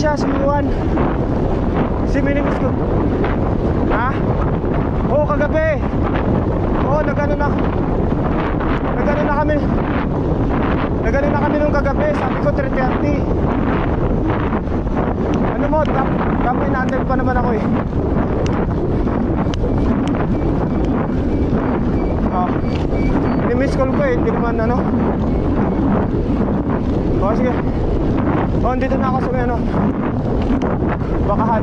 siya, sumuwan. Si minimus ko. Ha? Oo, oh, kagabi. Oo, oh, nagano na. Nagano na kami. Nagano na kami nung kagabi. Sabi ko 3.30. Ano mo, tap, tap inaatid pa naman ako eh. Oh. Ni-miss call ko eh, hindi naman ano. Oh sige. Oh dito na ako sa may ano. Bakahan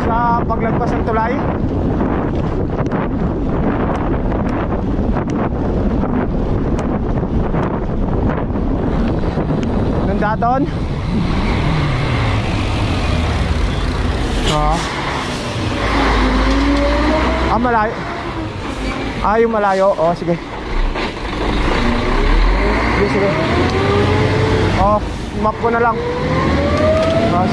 Sa paglagpas ng tulay. Nung daton? Ah. Ah malayo. Ah yung malayo. Oh sige Sige sige. Oh map ko na lang. Ah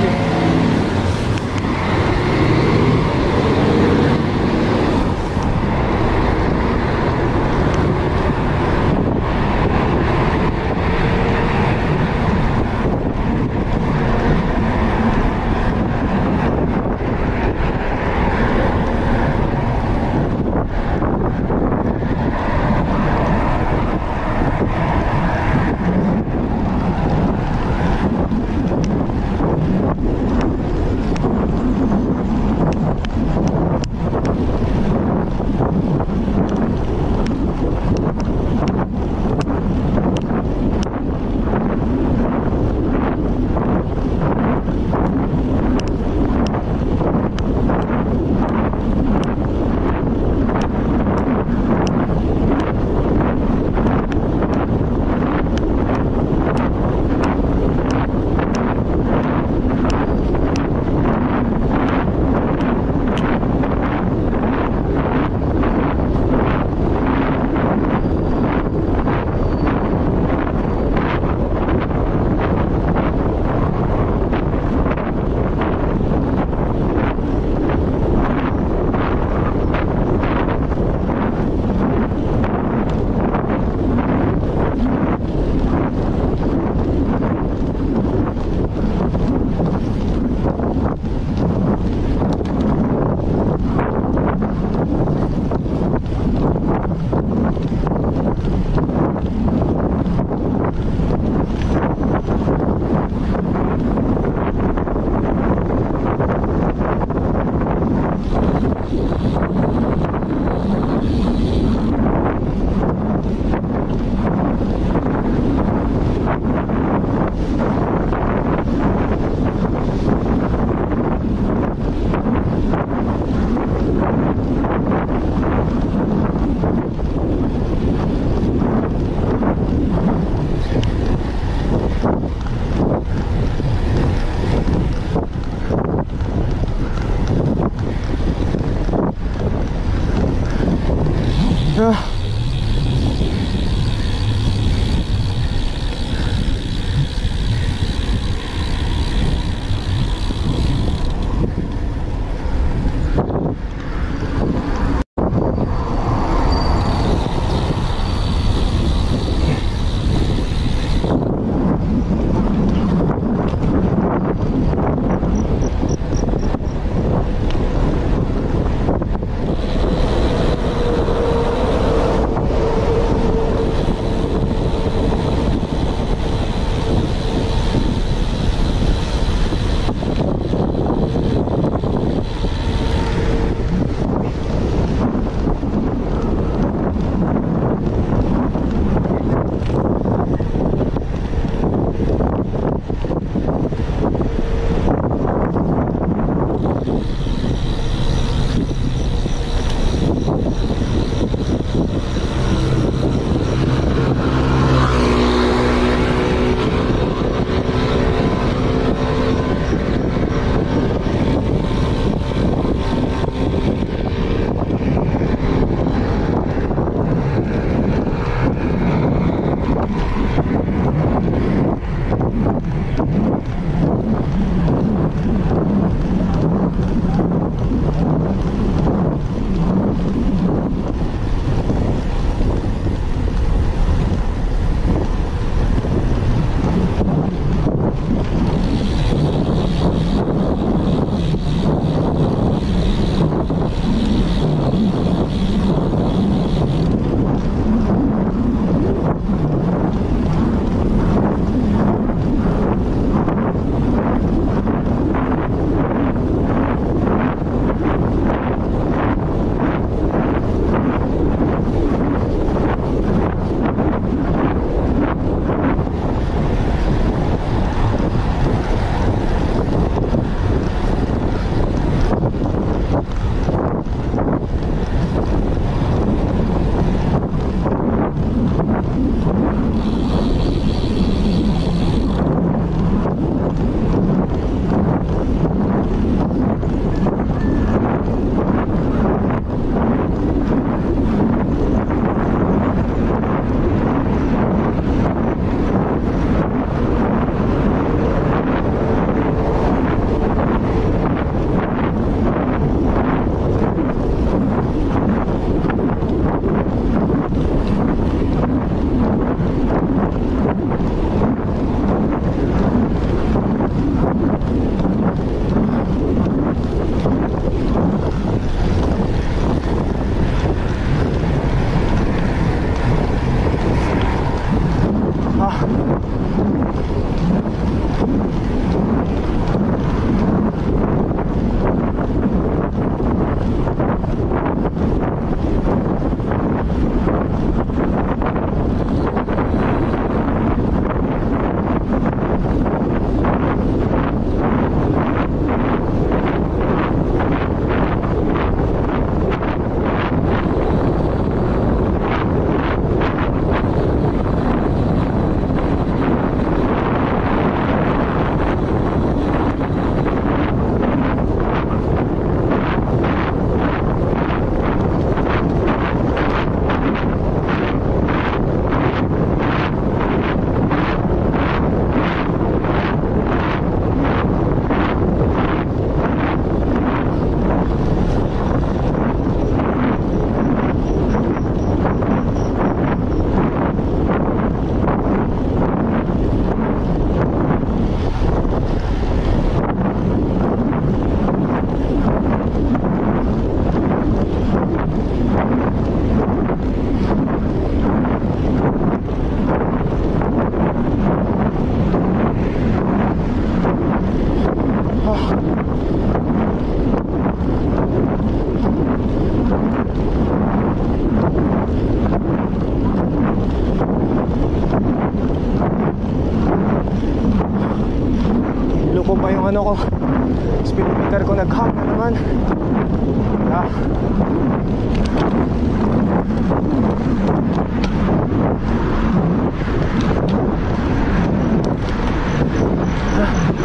Ah. Ah.